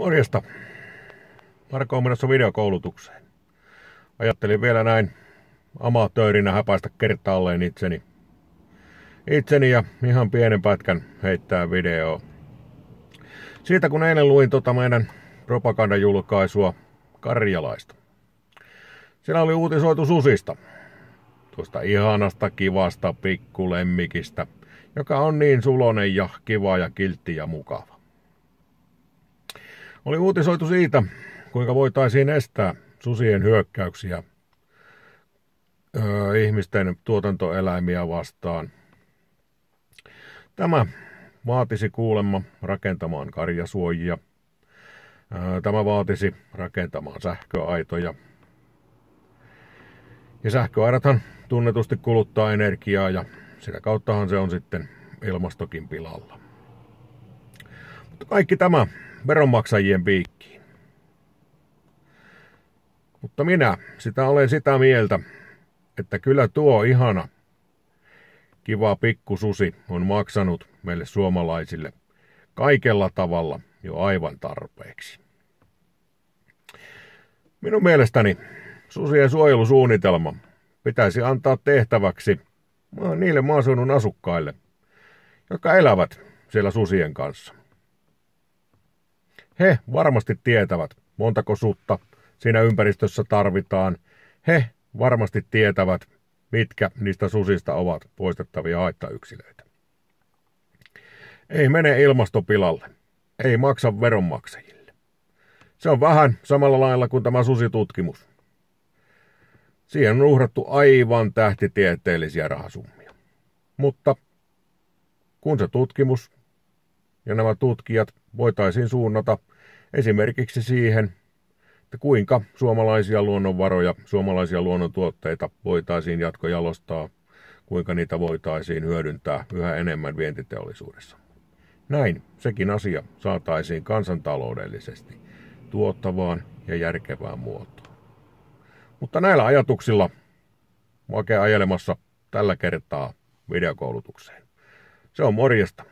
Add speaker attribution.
Speaker 1: Morjesta. Marko on menossa videokoulutukseen. Ajattelin vielä näin amatöörinä häpäistä kertaalleen itseni. Itseni ja ihan pienen pätkän heittää videoa. Siitä kun eilen luin tota meidän propagandajulkaisua Karjalaista. Siellä oli uutisoitu susista. Tuosta ihanasta, kivasta pikkulemmikistä, joka on niin sulonen ja kiva ja kiltti ja mukava. Oli uutisoitu siitä, kuinka voitaisiin estää susien hyökkäyksiä ö, ihmisten tuotantoeläimiä vastaan. Tämä vaatisi kuulemma rakentamaan karjasuojia. Tämä vaatisi rakentamaan sähköaitoja. Ja sähköaidathan tunnetusti kuluttaa energiaa ja sitä kauttahan se on sitten ilmastokin pilalla. Mutta kaikki tämä veronmaksajien piikkiin. Mutta minä sitä olen sitä mieltä, että kyllä tuo ihana kiva pikkususi on maksanut meille suomalaisille kaikella tavalla jo aivan tarpeeksi. Minun mielestäni susien suojelusuunnitelma pitäisi antaa tehtäväksi niille maaseudun asukkaille, jotka elävät siellä susien kanssa. He varmasti tietävät, montako sutta siinä ympäristössä tarvitaan. He varmasti tietävät, mitkä niistä susista ovat poistettavia haittayksilöitä. Ei mene ilmastopilalle. Ei maksa veronmaksajille. Se on vähän samalla lailla kuin tämä susitutkimus. Siihen on uhrattu aivan tähtitieteellisiä rahasummia. Mutta kun se tutkimus ja nämä tutkijat voitaisiin suunnata esimerkiksi siihen, että kuinka suomalaisia luonnonvaroja, suomalaisia luonnontuotteita voitaisiin jatkojalostaa, kuinka niitä voitaisiin hyödyntää yhä enemmän vientiteollisuudessa. Näin sekin asia saataisiin kansantaloudellisesti tuottavaan ja järkevään muotoon. Mutta näillä ajatuksilla makea ajelemassa tällä kertaa videokoulutukseen. Se on morjesta.